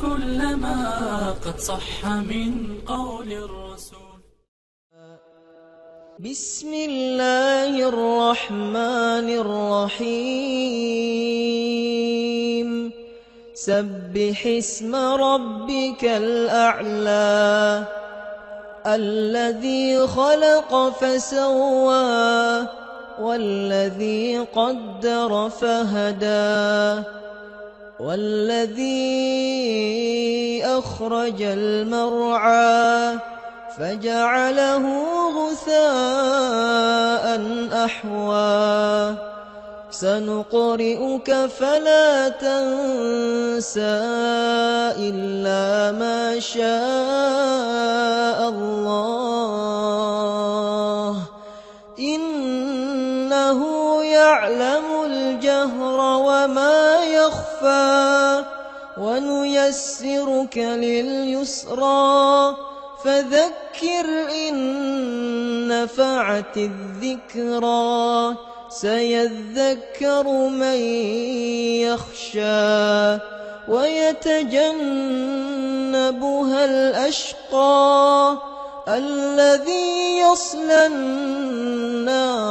كل ما قد صح من قول الرسول. بسم الله الرحمن الرحيم. سبح اسم ربك الأعلى الذي خلق فسوى والذي قدر فهدى. والذي أخرج المرعى فجعله غثاء أحوى. سنقرئك فلا تنسى إلا ما شاء الله. إنه يعلم الجهر وما يخفى ونيسرك لليسرى فذكر إن نفعت الذكرى سيذكر من يخشى ويتجنبها الأشقى الذي يصلى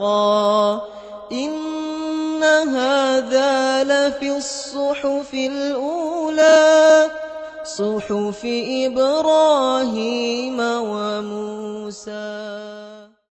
وأبقى إن هذا لفي الصحف الأولى صحف إبراهيم وموسى.